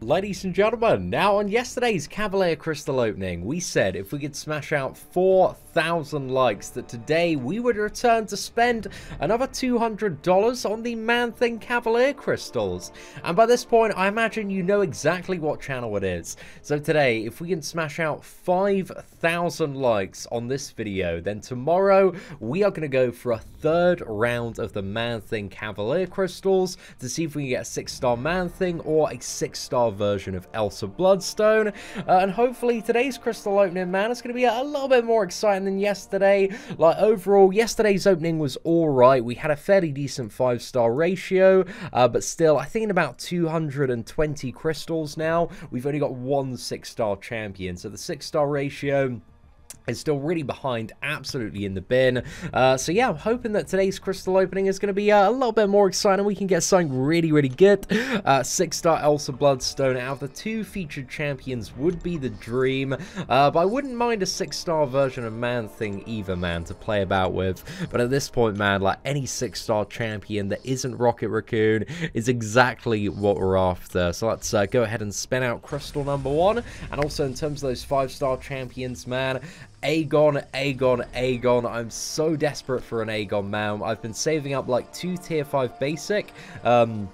Ladies and gentlemen, now on yesterday's Cavalier Crystal opening, we said if we could smash out 4,000 likes that today we would return to spend another $200 on the Man-Thing Cavalier Crystals. And by this point, I imagine you know exactly what channel it is. So today, if we can smash out 5,000 likes on this video, then tomorrow we are going to go for a third round of the Man-Thing Cavalier Crystals to see if we can get a 6-star Man-Thing or a 6-star version of Elsa Bloodstone. Uh, and hopefully today's crystal opening, man, is going to be a, a, little bit more exciting than yesterday. Like, overall, yesterday's opening was alright. We had a fairly decent 5-star ratio, uh, but still, I think in about 220 crystals now, we've only got one 6-star champion. So the 6-star ratio is still really behind, absolutely in the bin. Uh, so yeah, I'm hoping that today's crystal opening is going to be uh, a little bit more exciting. We can get something really, really good. Uh, Six-star Elsa Bloodstone out of the two featured champions would be the dream. Uh, but I wouldn't mind a six-star version of Man-Thing either, man, to play about with. But at this point, man, like any six-star champion that isn't Rocket Raccoon is exactly what we're after. So let's uh, go ahead and spin out crystal number one. And also in terms of those five-star champions, man, Aegon, Aegon, Aegon. I'm so desperate for an Aegon, man. I've been saving up like two tier 5 basic. Um,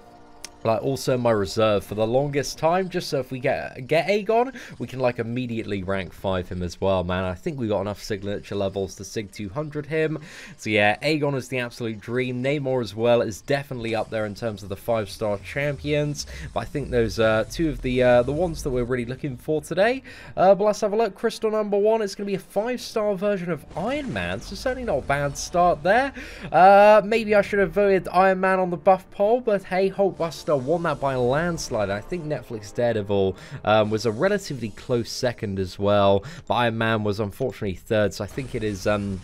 like also my reserve for the longest time just so if we get get Aegon we can like immediately rank 5 him as well man. I think we got enough signature levels to sig 200 him. So yeah Aegon is the absolute dream. Namor as well is definitely up there in terms of the 5 star champions. But I think those are two of the uh, the ones that we're really looking for today uh, but let's have a look. Crystal number one it's going to be a 5 star version of Iron Man so certainly not a bad start there. Uh, maybe I should have voted Iron Man on the buff poll but hey Hulkbuster won that by a landslide. I think Netflix Daredevil um, was a relatively close second as well. But Iron Man was unfortunately third, so I think it is... Um,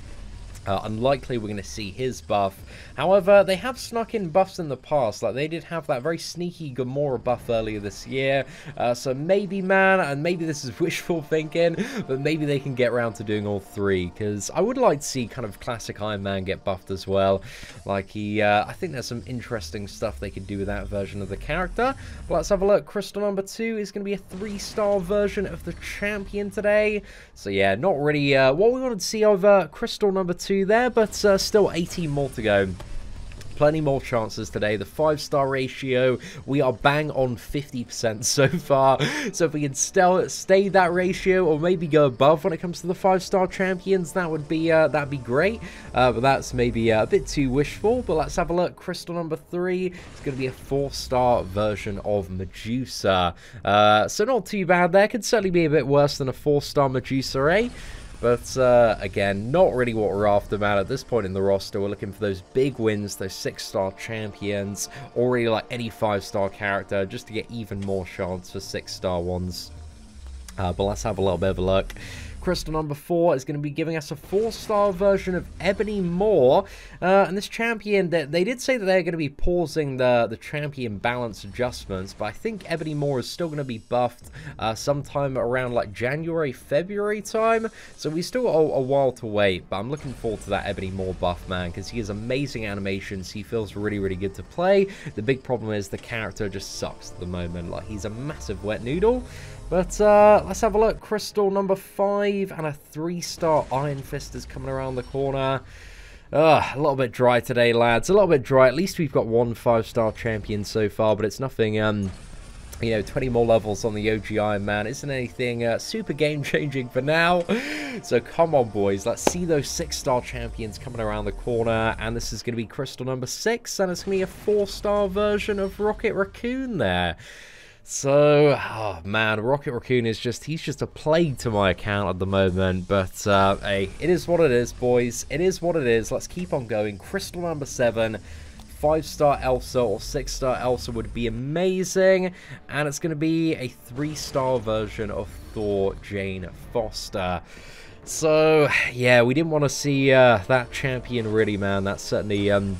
uh, unlikely we're going to see his buff. However, they have snuck in buffs in the past. Like, they did have that very sneaky Gamora buff earlier this year. Uh, so maybe, man, and maybe this is wishful thinking, but maybe they can get around to doing all three. Because I would like to see kind of classic Iron Man get buffed as well. Like, he, uh, I think there's some interesting stuff they could do with that version of the character. But let's have a look. Crystal number two is going to be a three-star version of the champion today. So, yeah, not really uh, what we wanted to see over Crystal number two two there, but uh, still 18 more to go plenty more chances today. The five-star ratio, we are bang on 50% so far. So if we can still stay that ratio or maybe go above when it comes to the five-star champions, that would be uh, that'd be great. Uh, but that's maybe uh, a bit too wishful. But let's have a look. Crystal number three is going to be a four-star version of Medusa. Uh, so not too bad there. Could certainly be a bit worse than a four-star Medusa, eh? But uh, again, not really what we're after, man. At this point in the roster, we're looking for those big wins, those six-star champions, or really like any five-star character, just to get even more chance for six-star ones. Uh, but let's have a little bit of a look. Crystal number four is going to be giving us a four-star version of Ebony Maw. Uh, and this champion, they, they did say that they're going to be pausing the, the champion balance adjustments, but I think Ebony Maw is still going to be buffed uh, sometime around like January, February time. So we still got a, a, while to wait, but I'm looking forward to that Ebony Maw buff, man, because he has amazing animations. He feels really, really good to play. The big problem is the character just sucks at the moment. Like, he's a massive wet noodle. But uh, let's have a look. Crystal number five and a three-star Iron Fist is coming around the corner. Ugh, a little bit dry today, lads. A little bit dry. At least we've got one five-star champion so far, but it's nothing... Um, you know, 20 more levels on the OG Iron Man isn't anything uh, super game-changing for now. So come on, boys. Let's see those six-star champions coming around the corner. And this is going to be crystal number six. And it's going to be a four-star version of Rocket Raccoon there. So, oh man, Rocket Raccoon is just, he's just a plague to my account at the moment. But, uh, hey, it is what it is, boys. It is what it is. Let's keep on going. Crystal number seven. Five-star Elsa or six-star Elsa would be amazing. And it's going to be a three-star version of Thor Jane Foster. So, yeah, we didn't want to see uh, that champion really, man. That's certainly... Um,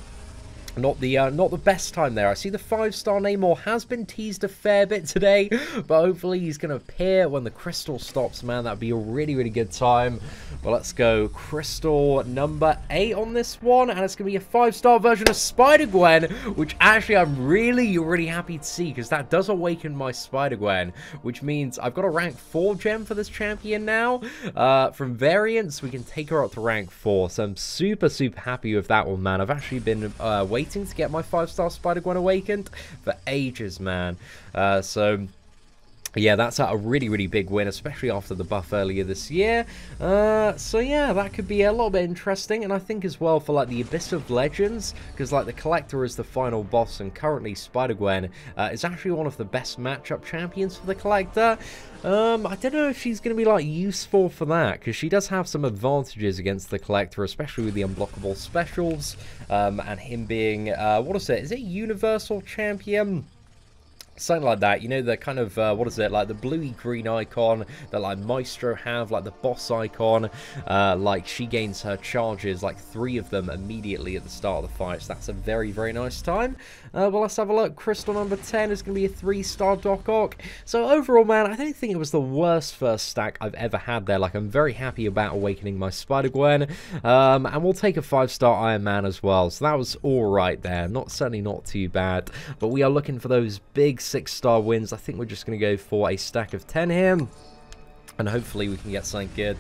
not the uh, not the best time there. I see the five-star Namor has been teased a fair bit today, but hopefully he's going to appear when the crystal stops, man. That'd be a really, really good time. But let's go crystal number eight on this one, and it's going to be a five-star version of Spider-Gwen, which actually I'm really, really happy to see, because that does awaken my Spider-Gwen, which means I've got a rank 4 gem for this champion now. Uh, from variants, we can take her up to rank 4, so I'm super, super happy with that one, man. I've actually been uh, waiting waiting to get my 5-star Spider-Gwen awakened for ages, man. Uh, so... Yeah, that's a really, really big win, especially after the buff earlier this year. Uh, so yeah, that could be a little bit interesting, and I think as well for like the Abyss of Legends, because like the Collector is the final boss, and currently Spider-Gwen uh, is actually one of the best matchup champions for the Collector. Um, I don't know if she's going to be like useful for that, because she does have some advantages against the Collector, especially with the unblockable specials, um, and him being, uh, what is it, is it Universal Champion? Something like that. You know, the kind of, uh, what is it, like the bluey green icon that like Maestro have, like the boss icon. Uh, like she gains her charges, like three of them immediately at the start of the fight. So that's a very, very nice time. Uh, well, let's have a look. Crystal number 10 is going to be a three-star Doc Ock. So overall, man, I don't think it was the worst first stack I've ever had there. Like, I'm very happy about awakening my Spider-Gwen. Um, and we'll take a five-star Iron Man as well. So that was all right there. Not Certainly not too bad. But we are looking for those big six-star wins. I think we're just going to go for a stack of 10 here. And hopefully we can get something good.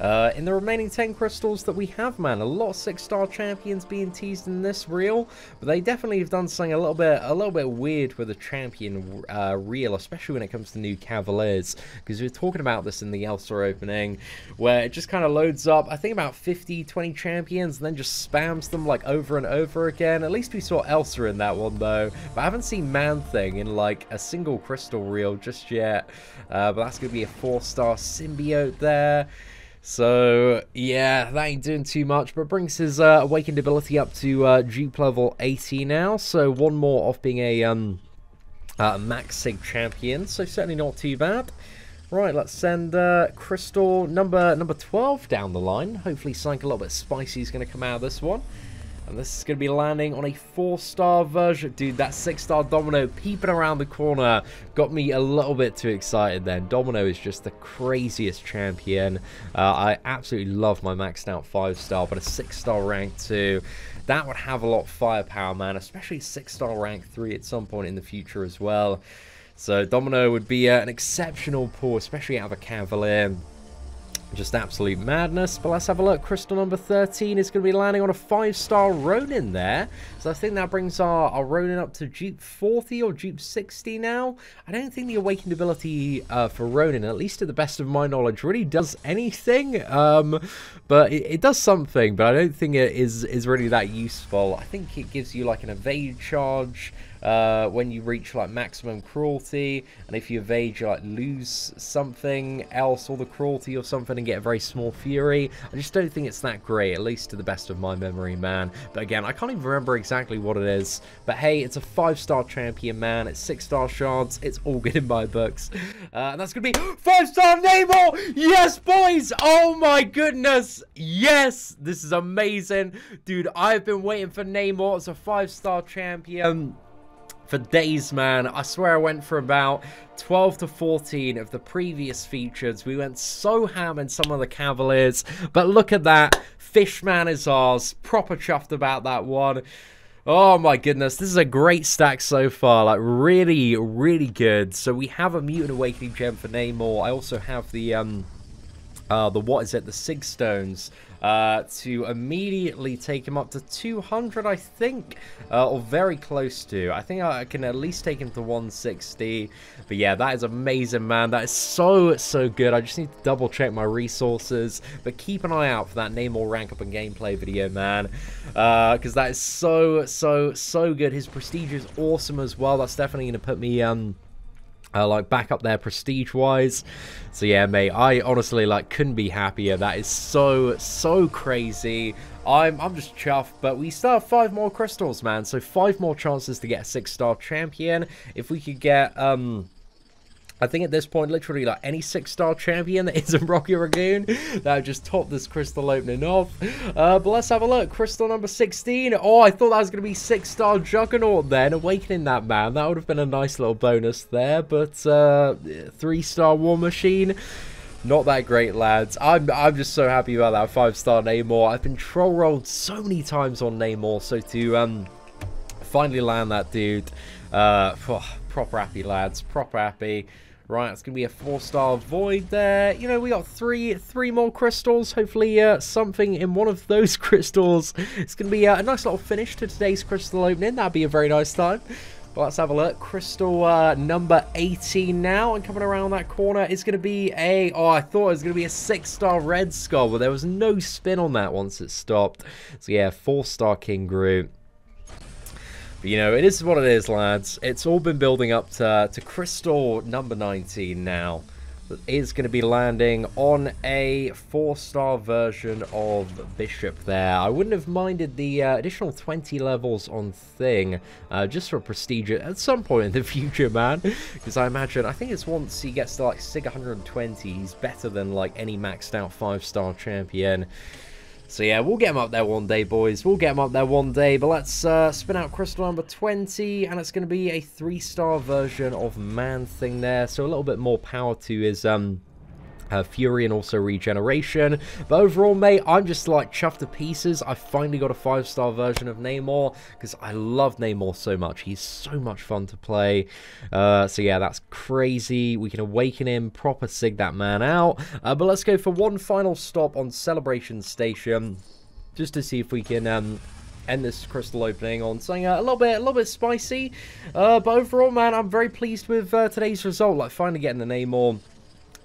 Uh, in the remaining 10 crystals that we have, man, a lot of six-star champions being teased in this reel, but they definitely have done something a little bit a little bit weird with the champion uh, reel, especially when it comes to new Cavaliers, because we were talking about this in the Elsa opening, where it just kind of loads up, I think about 50, 20 champions, and then just spams them like over and over again. At least we saw Elsa in that one, though, but I haven't seen Man-Thing in like a single crystal reel just yet, uh, but that's going to be a four-star symbiote there. So, yeah, that ain't doing too much, but brings his uh, awakened ability up to uh, dupe level 80 now. So, one more off being a um, uh, max sig champion, so certainly not too bad. Right, let's send uh, Crystal number number 12 down the line. Hopefully something a little bit spicy is going to come out of this one. And this is going to be landing on a four-star version. Dude, that six-star Domino peeping around the corner got me a little bit too excited then. Domino is just the craziest champion. Uh, I absolutely love my maxed out five-star, but a six-star rank two, that would have a lot of firepower, man. Especially six-star rank three at some point in the future as well. So Domino would be uh, an exceptional pull, especially out of a Cavalier. Just absolute madness. But let's have a look. Crystal number 13 is going to be landing on a 5-star Ronin there. So I think that brings our, our Ronin up to dupe 40 or dupe 60 now. I don't think the awakened ability uh, for Ronin, at least to the best of my knowledge, really does anything. Um, but it, it, does something, but I don't think it is, is really that useful. I think it gives you like an evade charge uh, when you reach like maximum cruelty, and if you evade, you like lose something else, or the cruelty or something, and get a very small fury. I just don't think it's that great, at least to the best of my memory, man. But again, I can't even remember exactly what it is. But hey, it's a five-star champion, man. It's six-star shards. It's all good in my books. Uh, and that's gonna be five-star Namor. Yes, boys. Oh my goodness. Yes, this is amazing, dude. I've been waiting for Namor as a five-star champion for days, man. I swear I went for about 12 to 14 of the previous features. We went so ham in some of the Cavaliers. But look at that. Fishman is ours. Proper chuffed about that one. Oh my goodness, this is a great stack so far, like really, really good. So we have a Mutant Awakening gem for Namor. I also have the, um, uh, the, what is it, the Sig Stones uh, to immediately take him up to 200, I think, uh, or very close to. I think I can at least take him to 160. But yeah, that is amazing, man. That is so, so good. I just need to double check my resources. But keep an eye out for that Namor rank up and gameplay video, man. Because uh, that is so, so, so good. His prestige is awesome as well. That's definitely going to put me... um uh, like back up there prestige wise so yeah mate i honestly like couldn't be happier. That is so so crazy. I'm i'm just chuffed but we still have five more crystals man. So five more chances to get a six star champion. If we could get um I think at this point, literally, like any six-star champion that isn't Rocket Raccoon, that would just top this crystal opening off. Uh, but let's have a look. Crystal number 16. Oh, I thought that was going to be six-star Juggernaut then. Awakening that man. That would have been a nice little bonus there. But uh, three-star War Machine. Not that great, lads. I'm, I'm just so happy about that five-star Namor. I've been troll rolled so many times on Namor, so to um, finally land that dude, uh, oh, proper happy, lads. Proper happy. Right, it's going to be a four-star Void there. You know, we got three three more crystals. Hopefully uh, something in one of those crystals. It's going to be uh, a nice little finish to today's crystal opening. That'd be a very nice time. But let's have a look. Crystal uh, number 18 now. And coming around that corner is going to be a... Oh, I thought it was going to be a six-star Red Skull. But there was no spin on that once it stopped. So yeah, four-star King Groot. But, you know, it is what it is, lads. It's all been building up to, to Crystal number 19 now. That is going to be landing on a four-star version of Bishop there. I wouldn't have minded the uh, additional 20 levels on Thing, uh, just for prestige at some point in the future, man. Because I imagine, I think it's once he gets to like SIG 120, he's better than like any maxed out five-star champion. So yeah, we'll get him up there one day, boys. We'll get him up there one day. But let's uh, spin out crystal number 20, and it's going to be a three-star version of Man-Thing there. So a little bit more power to his... um Fury and also Regeneration. But overall, mate, I'm just like chuffed to pieces. I finally got a five-star version of Namor because I love Namor so much. He's so much fun to play. Uh, so yeah, that's crazy. We can awaken him, proper sig that man out. Uh, but let's go for one final stop on Celebration Station just to see if we can um, end this crystal opening on something uh, a little bit a little bit spicy uh, but overall man i'm very pleased with uh, today's result like finally getting the Namor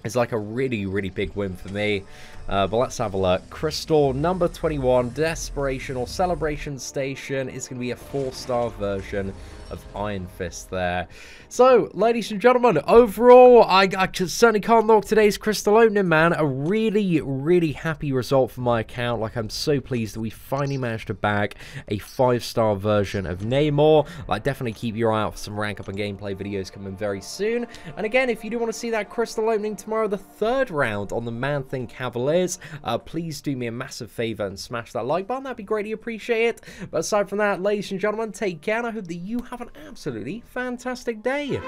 is like a really, really big win for me. Uh, but let's have a look. Crystal number 21, Desperation or Celebration Station is going to be a four-star version of Iron Fist there. So, ladies and gentlemen, overall, I, I certainly can't knock today's Crystal opening, man. A really, really happy result for my account. Like, I'm so pleased that we finally managed to bag a five-star version of Namor. Like, definitely keep your eye out for some rank up and gameplay videos coming very soon. And again, if you do want to see that Crystal opening tomorrow, the third round on the Man-Thing Uh, please do me a massive favor and smash that like button. That'd be greatly appreciated. But aside from that, ladies and gentlemen, take care, and I hope that you have an absolutely fantastic day.